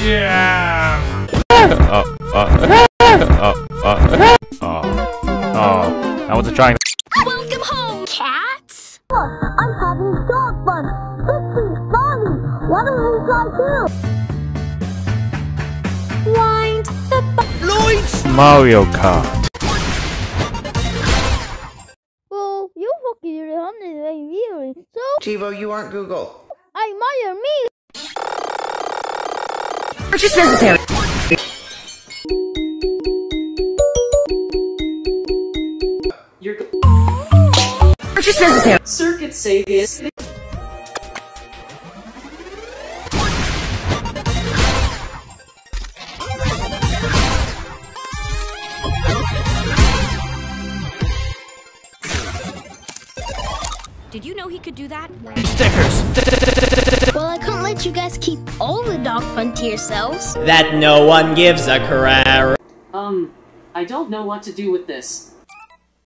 Yeah. Oh, oh, oh, oh, oh, oh. I wasn't trying. Welcome home, cats! Oh, I'm having dog fun. This is funny. Why don't we try too? Wind the Mario Kart. Well, you fucking did it really. So Chivo, you aren't Google. I admire me. Purchase necessary. Your Purchase necessary. circuit save is Did you know he could do that? Well, I let you guys keep all the dog fun to yourselves. that no one gives a crap. um I don't know what to do with this.